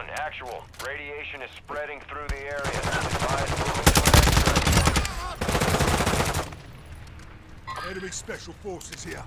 One, actual. Radiation is spreading through the area. Enemy special forces here.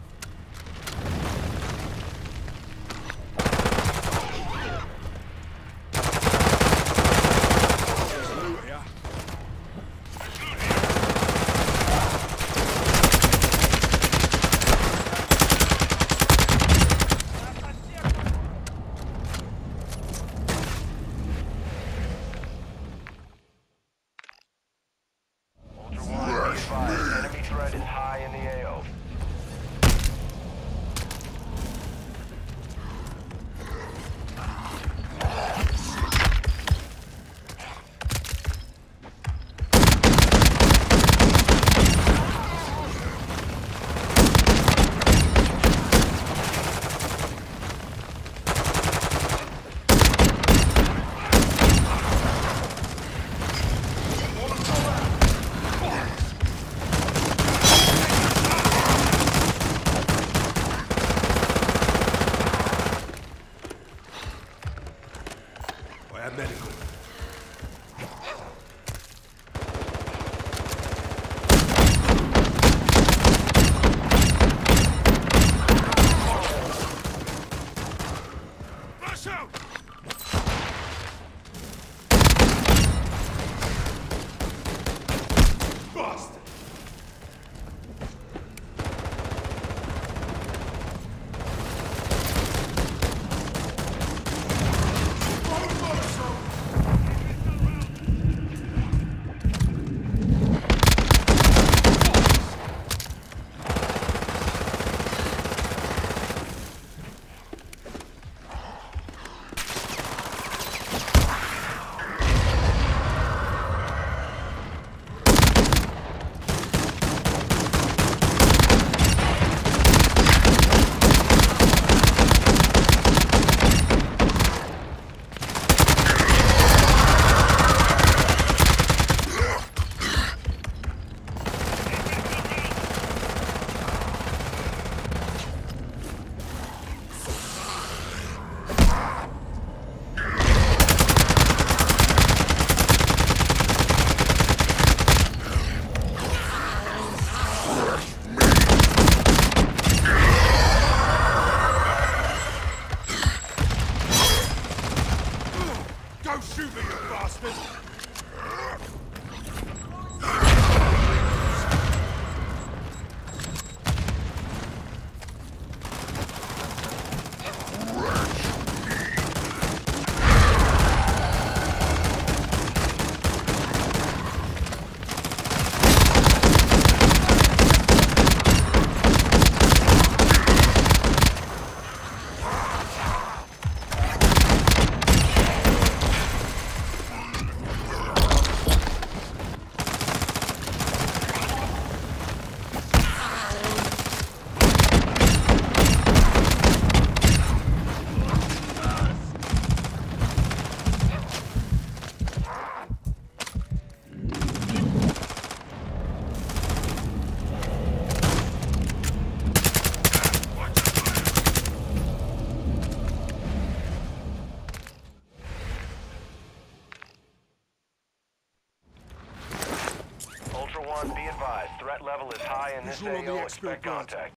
Bastard! Ultra One, be advised. Threat level is high in this Visual on the AO. Expect contact.